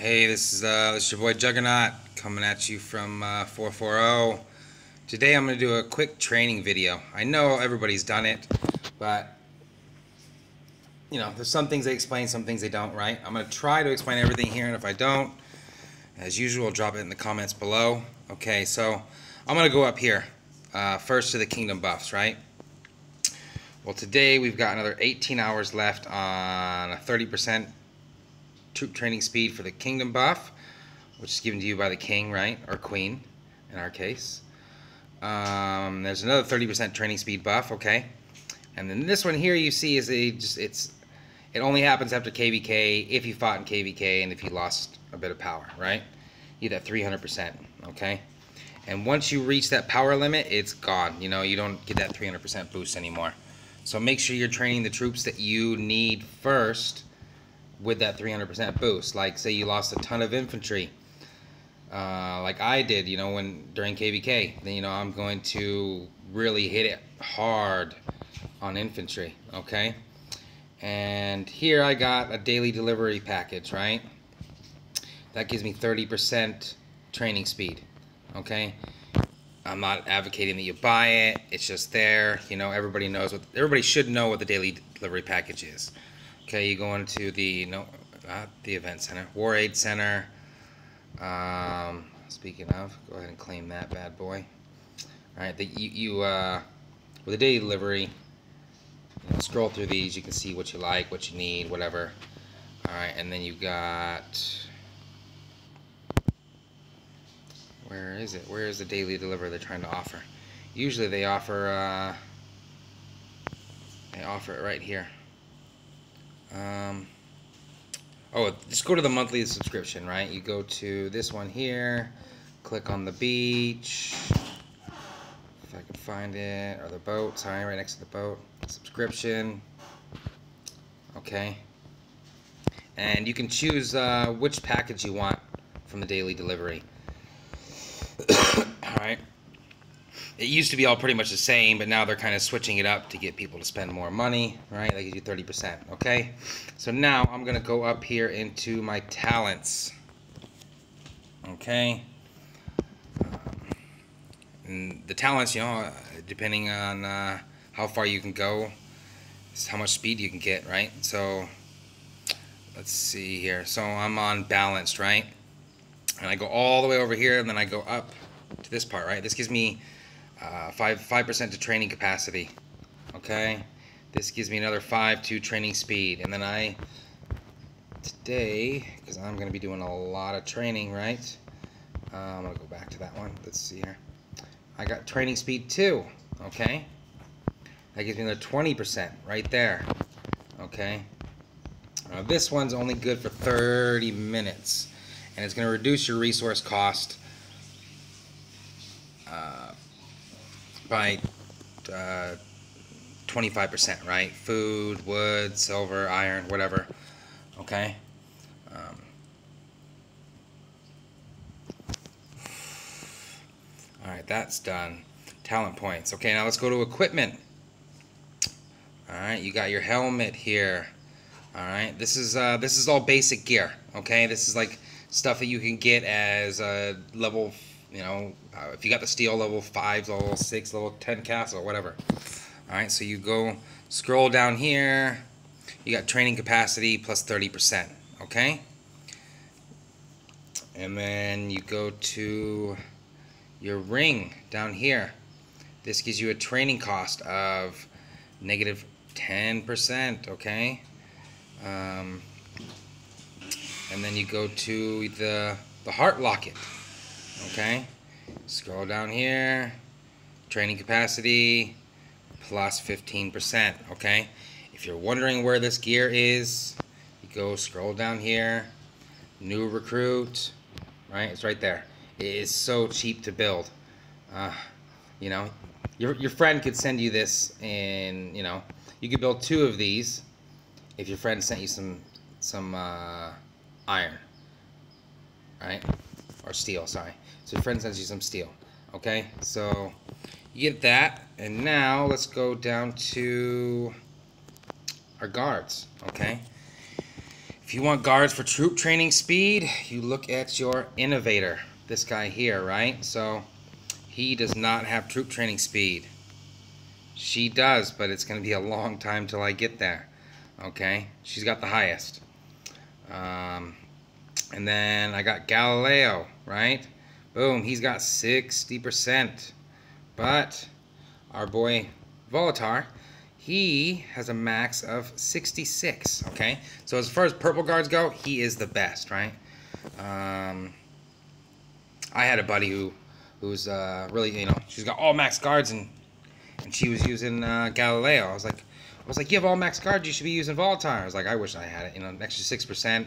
Hey, this is uh, this is your boy Juggernaut coming at you from uh, 440. Today I'm going to do a quick training video. I know everybody's done it, but you know, there's some things they explain, some things they don't, right? I'm going to try to explain everything here, and if I don't, as usual, drop it in the comments below. Okay, so I'm going to go up here uh, first to the Kingdom buffs, right? Well, today we've got another 18 hours left on a 30% troop training speed for the Kingdom buff, which is given to you by the King, right? Or Queen, in our case. Um, there's another 30% training speed buff, okay? And then this one here you see is a just it's it only happens after KVK if you fought in KVK and if you lost a bit of power, right? You get that 300%, okay? And once you reach that power limit, it's gone. You know, you don't get that 300% boost anymore. So make sure you're training the troops that you need first with that 300% boost. Like say you lost a ton of infantry, uh, like I did, you know, when during KVK, then you know I'm going to really hit it hard on infantry, okay? And here I got a daily delivery package, right? That gives me 30% training speed, okay? I'm not advocating that you buy it. It's just there. You know, everybody knows what everybody should know what the daily delivery package is. Okay, you go into the no, not the event center, War Aid Center. Um, speaking of, go ahead and claim that bad boy. All right, the, you you uh, with a daily delivery. You know, scroll through these. You can see what you like, what you need, whatever. All right, and then you got where is it? Where is the daily delivery they're trying to offer? Usually they offer uh, they offer it right here. Um, oh, just go to the monthly subscription, right? You go to this one here, click on the beach, if I can find it, or the boat, sorry, right next to the boat, subscription, okay. And you can choose uh, which package you want from the daily delivery. It used to be all pretty much the same, but now they're kind of switching it up to get people to spend more money, right? They give you 30%, okay? So now I'm going to go up here into my talents, okay? Um, and the talents, you know, depending on uh, how far you can go, how much speed you can get, right? So let's see here. So I'm on balanced, right? and I go all the way over here and then I go up to this part, right? This gives me uh, 5 5% to training capacity, okay? This gives me another 5 to training speed, and then I, today, because I'm going to be doing a lot of training, right? Uh, I'm going to go back to that one. Let's see here. I got training speed 2, okay? That gives me another 20% right there, okay? Uh, this one's only good for 30 minutes and it's going to reduce your resource cost uh, by 25%, uh, right? Food, wood, silver, iron, whatever. Okay? Um, Alright, that's done. Talent points. Okay, now let's go to equipment. Alright, you got your helmet here. Alright, this is uh, this is all basic gear. Okay, this is like stuff that you can get as a level, you know, uh, if you got the steel level 5, level 6, level 10 castle, whatever. Alright, so you go scroll down here, you got training capacity plus 30%, okay? And then you go to your ring down here. This gives you a training cost of negative 10%, okay? Um, and then you go to the the heart locket okay. Scroll down here. Training capacity plus 15% okay? If you're wondering where this gear is you go scroll down here. New recruit right? It's right there. It is so cheap to build. Uh, you know your, your friend could send you this and you know you could build two of these if your friend sent you some some uh, iron, right? Or steel, sorry. So friend sends you some steel, okay? So you get that, and now let's go down to our guards, okay? If If you want guards for troop training speed, you look at your innovator. This guy here, right? So he does not have troop training speed. She does, but it's going to be a long time till I get there. Okay? She's got the highest. Um, and then I got Galileo, right? Boom, he's got 60%. But our boy Volatar, he has a max of 66, okay? So as far as purple guards go, he is the best, right? Um, I had a buddy who who's uh, really, you know, she's got all max guards and and she was using uh, Galileo. I was like, I was like, you have all max guards, you should be using Volatar. I was like, I wish I had it, you know, an extra six percent.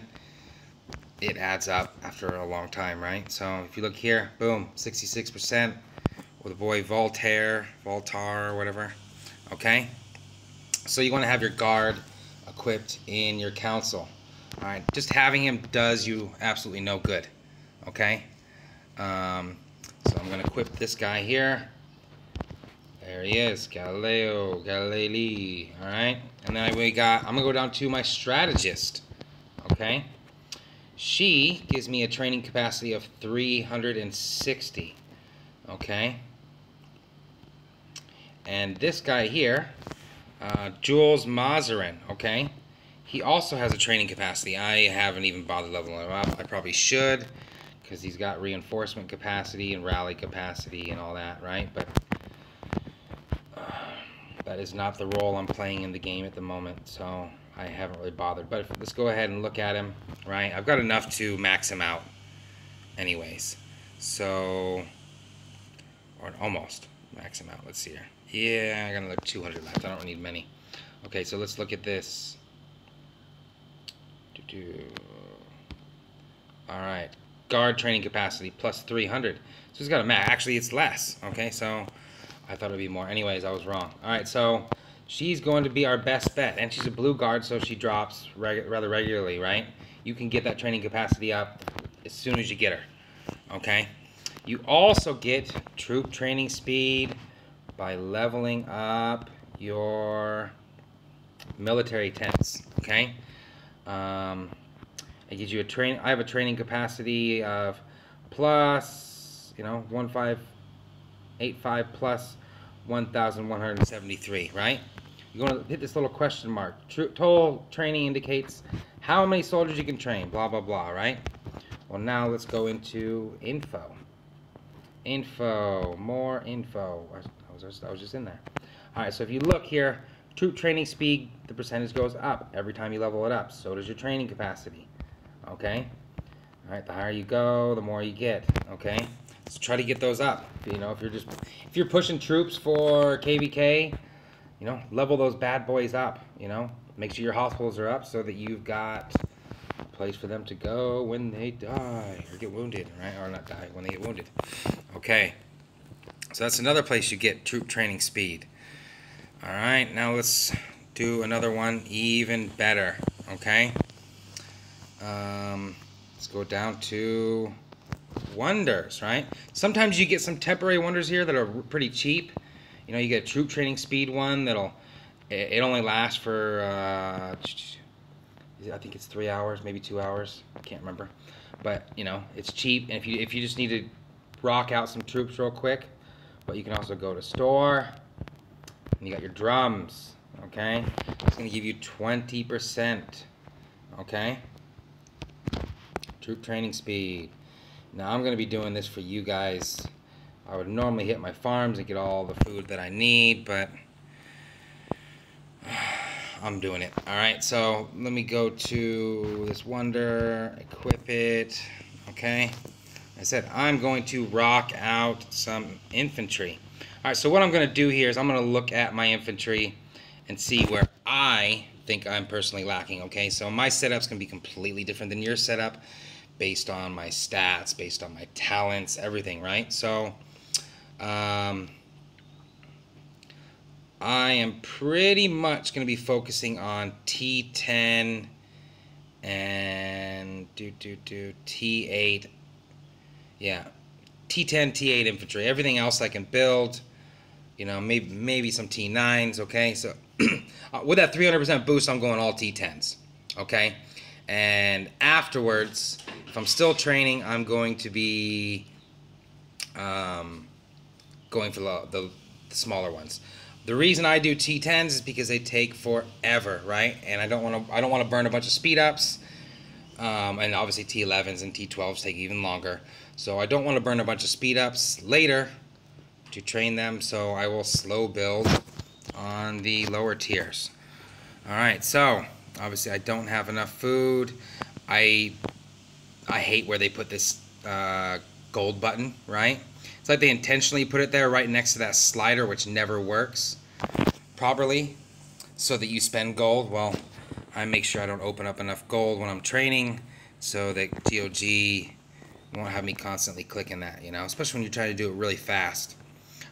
It adds up after a long time, right? So if you look here, boom, 66% with the boy Voltaire, Voltar, whatever. Okay, so you want to have your guard equipped in your council. All right, just having him does you absolutely no good. Okay, um, so I'm gonna equip this guy here. There he is, Galileo, Galilei. All right, and then we got. I'm gonna go down to my strategist. Okay, she gives me a training capacity of 360. Okay, and this guy here, uh, Jules Mazarin. Okay, he also has a training capacity. I haven't even bothered leveling him up. I probably should because he's got reinforcement capacity and rally capacity and all that, right? But that is not the role I'm playing in the game at the moment, so I haven't really bothered. But if, let's go ahead and look at him, right? I've got enough to max him out anyways. So, or almost max him out. Let's see here. Yeah, I got another 200 left. I don't need many. Okay, so let's look at this. All right, guard training capacity plus 300. So he's got a max. Actually, it's less. Okay, so I thought it would be more. Anyways, I was wrong. All right, so she's going to be our best bet. And she's a blue guard, so she drops reg rather regularly, right? You can get that training capacity up as soon as you get her. Okay? You also get troop training speed by leveling up your military tents. Okay? Um, it gives you a train. I have a training capacity of plus, you know, 1585 plus 1173, right? You're going to hit this little question mark. total training indicates how many soldiers you can train, blah, blah, blah, right? Well, now let's go into info. Info, more info. I was, just, I was just in there. All right, so if you look here, troop training speed, the percentage goes up every time you level it up. So does your training capacity. Okay? All right, the higher you go, the more you get. Okay? So try to get those up. You know, if you're just if you're pushing troops for KVK, you know, level those bad boys up. You know, make sure your hospitals are up so that you've got a place for them to go when they die or get wounded, right? Or not die when they get wounded. Okay. So that's another place you get troop training speed. All right, now let's do another one even better. Okay. Um, let's go down to wonders, right? Sometimes you get some temporary wonders here that are pretty cheap. You know, you get a troop training speed one that'll, it only lasts for, uh, I think it's three hours, maybe two hours. I can't remember. But, you know, it's cheap. And if you, if you just need to rock out some troops real quick, but you can also go to store, and you got your drums, okay? It's to give you 20%, okay? Troop training speed. Now I'm to be doing this for you guys. I would normally hit my farms and get all the food that I need, but I'm doing it. Alright, so let me go to this wonder, equip it, okay? I said I'm going to rock out some infantry. Alright, so what I'm going to do here is I'm going to look at my infantry and see where I think I'm personally lacking, okay? So my setup's going to be completely different than your setup based on my stats, based on my talents, everything, right? So, um, I am pretty much going to be focusing on T10 and do do do T8. Yeah, T10, T8 infantry. Everything else I can build. You know, maybe maybe some T9s. Okay, so uh, with that 300% boost, I'm going all T10s. Okay, And afterwards, if I'm still training, I'm going to be um, going for the, the, the smaller ones. The reason I do T10s is because they take forever, right? And I don't want to I don't want to burn a bunch of speed ups. Um, and obviously T11s and T12s take even longer. So I don't want to burn a bunch of speed ups later to train them. So I will slow build on the lower tiers. All right, so obviously I don't have enough food. I I hate where they put this uh, gold button, right? It's like they intentionally put it there right next to that slider, which never works properly, so that you spend gold. Well, I make sure I don't open up enough gold when I'm training, so that GOG won't have me constantly clicking that, you know, especially when you try to do it really fast.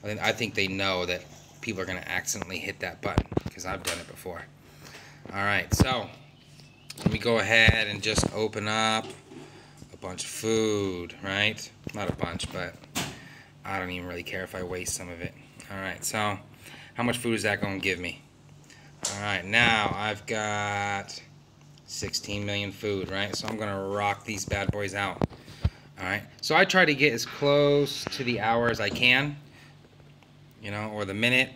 I think, I think they know that people are going to accidentally hit that button, because I've done it before. All right, so let me go ahead and just open up bunch of food, right? Not a bunch, but I don't even really care if I waste some of it. All right, so how much food is that going to give me? All right, now I've got 16 million food, right? So I'm going to rock these bad boys out. All right, so I try to get as close to the hour as I can, you know, or the minute.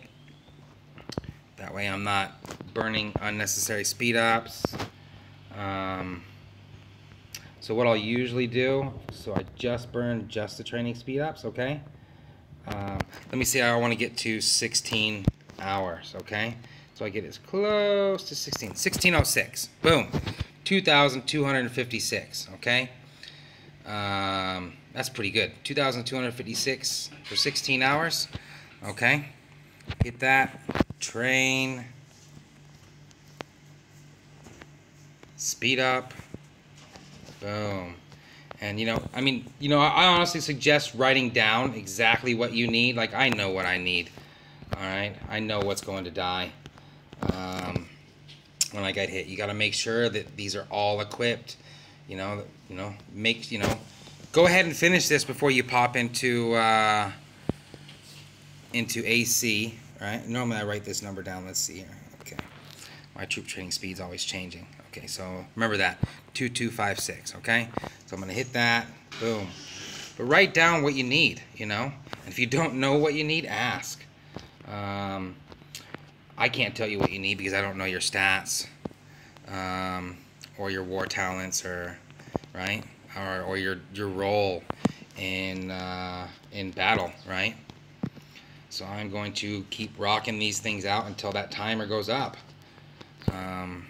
That way I'm not burning unnecessary speed ups. Um, so what I'll usually do, so I just burn just the training speed ups, okay? Um, let me see, I want to get to 16 hours, okay? So I get as close to 16, 1606, boom, 2,256, okay? Um, that's pretty good, 2,256 for 16 hours, okay? Hit that, train, speed up, boom. And you know, I mean, you know, I honestly suggest writing down exactly what you need. Like I know what I need. All right, I know what's going to die um, when I get hit. You got to make sure that these are all equipped. You know, you know, make you know, go ahead and finish this before you pop into uh, into AC. Right. Normally I write this number down. Let's see here. My troop training speed's always changing. Okay, so remember that, 2256, okay? So I'm gonna hit that, boom. But write down what you need, you know? And if you don't know what you need, ask. Um, I can't tell you what you need because I don't know your stats um, or your war talents or, right? Or, or your, your role in, uh, in battle, right? So I'm going to keep rocking these things out until that timer goes up. Um,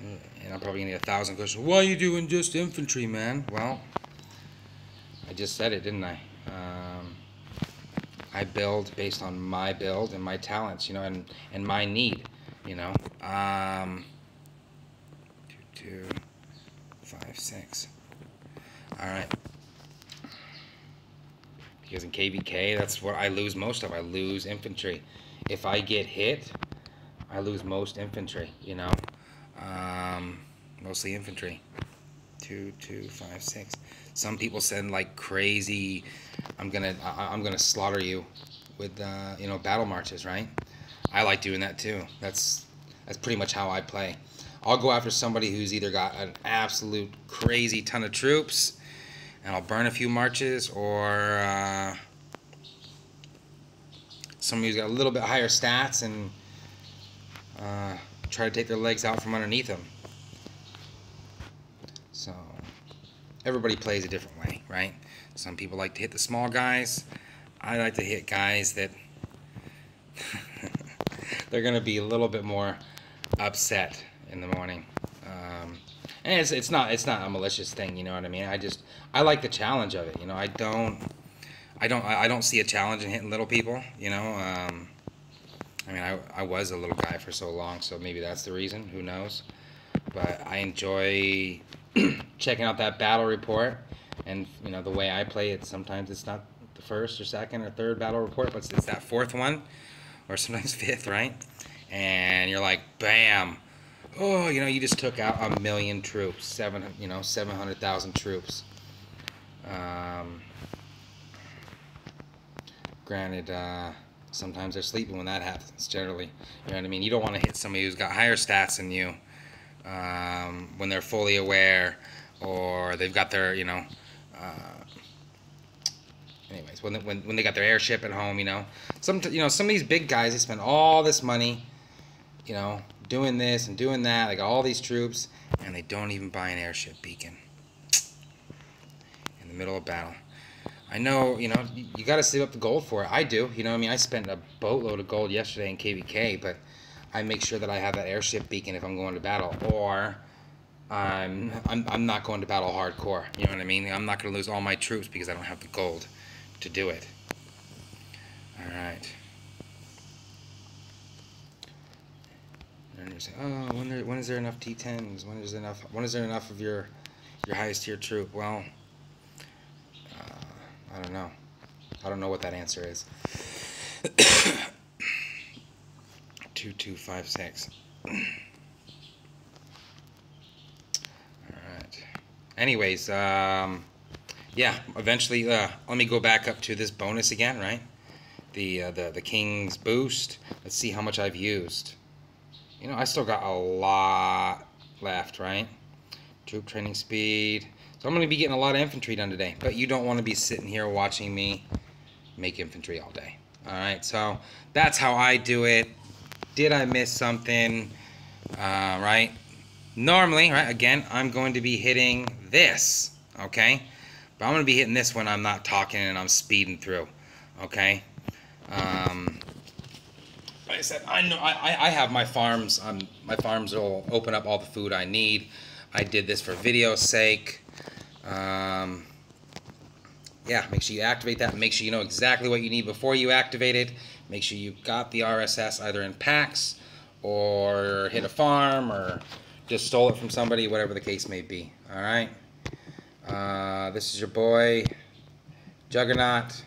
and I'm probably gonna get a thousand questions. Why are you doing just infantry, man? Well, I just said it, didn't I? Um, I build based on my build and my talents, you know, and and my need, you know. Um, two, two, five, six. All right. Because in KVK, that's what I lose most of. I lose infantry. If I get hit, I lose most infantry, you know. Um, mostly infantry. Two, two, five, six. Some people send like crazy. I'm gonna, I, am gonna slaughter you with, uh, you know, battle marches, right? I like doing that too. That's that's pretty much how I play. I'll go after somebody who's either got an absolute crazy ton of troops and I'll burn a few marches or uh, somebody who's got a little bit higher stats and uh, try to take their legs out from underneath them. So everybody plays a different way, right? Some people like to hit the small guys. I like to hit guys that they're going to be a little bit more upset in the morning. And it's it's not it's not a malicious thing, you know what I mean? I just I like the challenge of it, you know. I don't I don't I don't see a challenge in hitting little people, you know. Um, I mean, I I was a little guy for so long, so maybe that's the reason. Who knows? But I enjoy checking out that battle report, and you know the way I play it. Sometimes it's not the first or second or third battle report, but it's that fourth one, or sometimes fifth, right? And you're like, bam oh, you know, you just took out a million troops, seven, you know, seven hundred thousand troops. Um, granted, uh, sometimes they're sleeping when that happens. Generally, you know what I mean. You don't want to hit somebody who's got higher stats than you um, when they're fully aware or they've got their, you know. Uh, anyways, when, when when they got their airship at home, you know, some you know some of these big guys they spend all this money, you know, doing this and doing that. Got all these troops, and they don't even buy an airship beacon in the middle of battle. I know, you know, you, you got to save up the gold for it. I do. You know, what I mean, I spent a boatload of gold yesterday in KVK, but I make sure that I have that airship beacon if I'm going to battle, or I'm I'm, I'm not going to battle hardcore. You know what I mean? I'm not going to lose all my troops because I don't have the gold to do it. All right. And you say, oh, when, there, when is there enough T10s? When is there enough? When is there enough of your your highest tier troop? Well, uh, I don't know. I don't know what that answer is. two two five six. All right. Anyways, um, yeah. Eventually, uh, let me go back up to this bonus again, right? The uh, the the king's boost. Let's see how much I've used. You know, I still got a lot left, right? Troop training speed. So I'm going to be getting a lot of infantry done today. But you don't want to be sitting here watching me make infantry all day. All right, so that's how I do it. Did I miss something? Uh, right? Normally, right, again, I'm going to be hitting this, okay? But I'm going to be hitting this when I'm not talking and I'm speeding through, okay? Um, I said, I know I, I have my farms. Um, my farms will open up all the food I need. I did this for video sake. Um, yeah, make sure you activate that. Make sure you know exactly what you need before you activate it. Make sure you got the RSS either in packs or hit a farm or just stole it from somebody, whatever the case may be. All right. Uh, this is your boy Juggernaut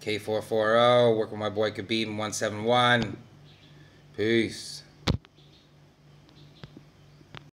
K440. Work with my boy Khabib in 171. Peace.